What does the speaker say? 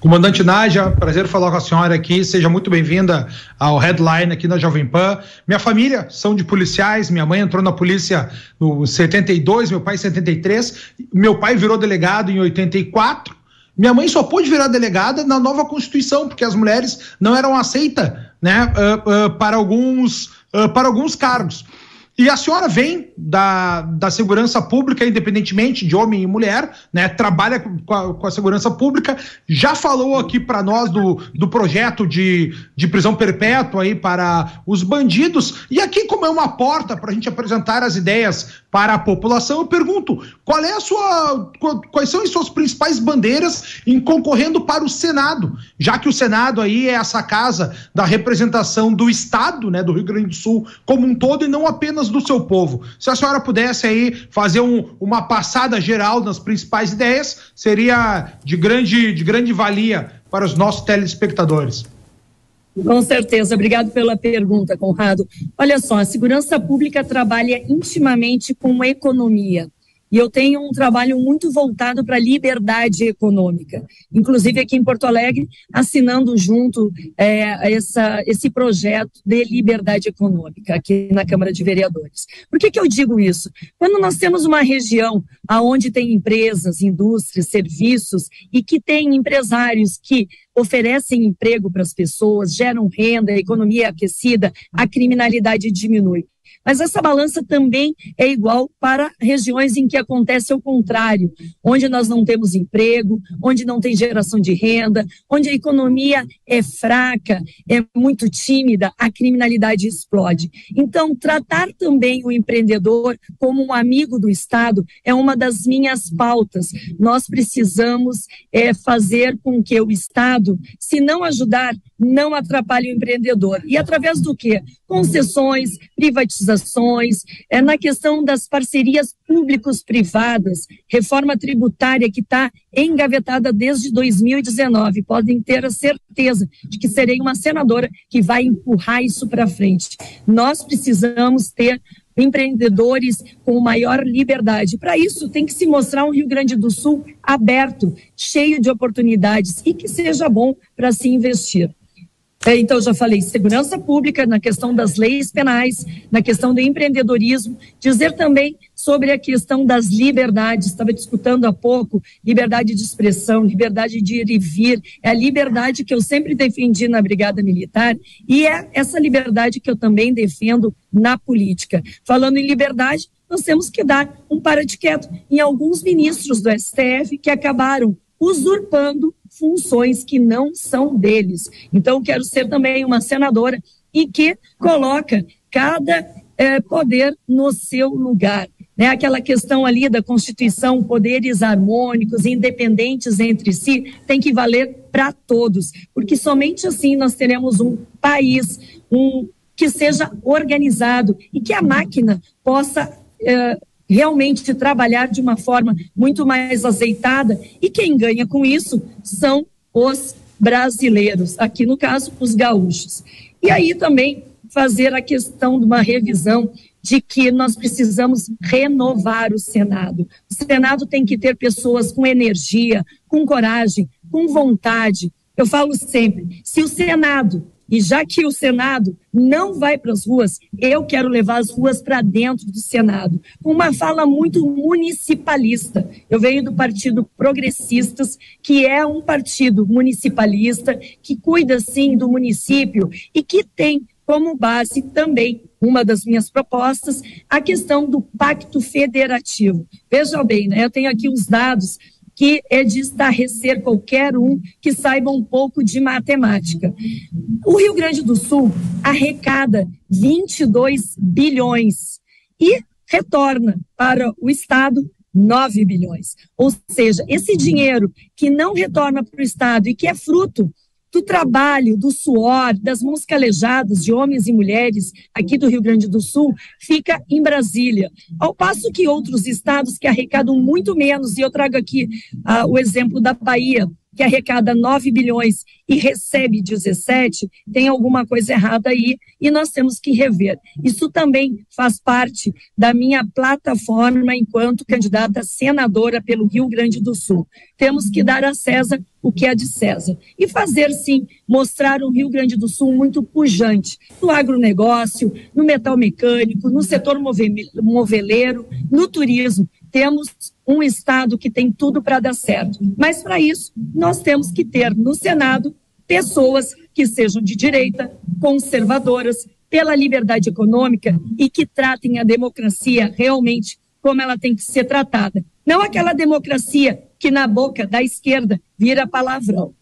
Comandante Nádia, prazer falar com a senhora aqui. Seja muito bem-vinda ao Headline aqui na Jovem Pan. Minha família são de policiais. Minha mãe entrou na polícia no 72, meu pai em 73. Meu pai virou delegado em 84. Minha mãe só pôde virar delegada na nova Constituição, porque as mulheres não eram aceitas né, uh, uh, para, alguns, uh, para alguns cargos. E a senhora vem da, da segurança pública, independentemente de homem e mulher, né? Trabalha com a, com a segurança pública, já falou aqui para nós do, do projeto de, de prisão perpétua aí para os bandidos. E aqui, como é uma porta para a gente apresentar as ideias para a população, eu pergunto: qual é a sua. quais são as suas principais bandeiras em concorrendo para o Senado? Já que o Senado aí é essa casa da representação do Estado, né, do Rio Grande do Sul, como um todo, e não apenas do seu povo. Se a senhora pudesse aí fazer um, uma passada geral nas principais ideias, seria de grande, de grande valia para os nossos telespectadores. Com certeza, obrigado pela pergunta, Conrado. Olha só, a segurança pública trabalha intimamente com economia. E eu tenho um trabalho muito voltado para a liberdade econômica. Inclusive aqui em Porto Alegre, assinando junto é, essa, esse projeto de liberdade econômica aqui na Câmara de Vereadores. Por que, que eu digo isso? Quando nós temos uma região onde tem empresas, indústrias, serviços e que tem empresários que oferecem emprego para as pessoas, geram renda, a economia é aquecida, a criminalidade diminui. Mas essa balança também é igual para regiões em que acontece o contrário, onde nós não temos emprego, onde não tem geração de renda, onde a economia é fraca, é muito tímida, a criminalidade explode. Então, tratar também o empreendedor como um amigo do Estado é uma das minhas pautas. Nós precisamos é, fazer com que o Estado, se não ajudar, não atrapalhe o empreendedor. E através do quê? Concessões, privatizações, é na questão das parcerias públicos-privadas, reforma tributária que está engavetada desde 2019. Podem ter a certeza de que serei uma senadora que vai empurrar isso para frente. Nós precisamos ter empreendedores com maior liberdade. Para isso, tem que se mostrar um Rio Grande do Sul aberto, cheio de oportunidades e que seja bom para se investir. É, então, já falei segurança pública, na questão das leis penais, na questão do empreendedorismo, dizer também sobre a questão das liberdades. Estava discutindo há pouco liberdade de expressão, liberdade de ir e vir. É a liberdade que eu sempre defendi na Brigada Militar e é essa liberdade que eu também defendo na política. Falando em liberdade, nós temos que dar um para de quieto em alguns ministros do STF que acabaram usurpando funções que não são deles. Então, quero ser também uma senadora e que coloca cada é, poder no seu lugar. Né? Aquela questão ali da Constituição, poderes harmônicos, independentes entre si, tem que valer para todos, porque somente assim nós teremos um país um, que seja organizado e que a máquina possa é, realmente trabalhar de uma forma muito mais azeitada e quem ganha com isso são os brasileiros, aqui no caso, os gaúchos. E aí também fazer a questão de uma revisão de que nós precisamos renovar o Senado. O Senado tem que ter pessoas com energia, com coragem, com vontade. Eu falo sempre: se o Senado e já que o Senado não vai para as ruas, eu quero levar as ruas para dentro do Senado. Uma fala muito municipalista. Eu venho do Partido Progressistas, que é um partido municipalista, que cuida sim do município e que tem como base também uma das minhas propostas a questão do pacto federativo. Veja bem, né, eu tenho aqui os dados que é de estarrecer qualquer um que saiba um pouco de matemática. O Rio Grande do Sul arrecada 22 bilhões e retorna para o Estado 9 bilhões. Ou seja, esse dinheiro que não retorna para o Estado e que é fruto do trabalho, do suor, das mãos calejadas de homens e mulheres aqui do Rio Grande do Sul, fica em Brasília. Ao passo que outros estados que arrecadam muito menos, e eu trago aqui ah, o exemplo da Bahia, que arrecada 9 bilhões e recebe 17, tem alguma coisa errada aí e nós temos que rever. Isso também faz parte da minha plataforma enquanto candidata senadora pelo Rio Grande do Sul. Temos que dar a César o que é de César. E fazer, sim, mostrar um Rio Grande do Sul muito pujante no agronegócio, no metal mecânico, no setor moveleiro, no turismo. Temos um Estado que tem tudo para dar certo. Mas, para isso, nós temos que ter no Senado pessoas que sejam de direita, conservadoras, pela liberdade econômica e que tratem a democracia realmente como ela tem que ser tratada. Não aquela democracia que na boca da esquerda vira palavrão.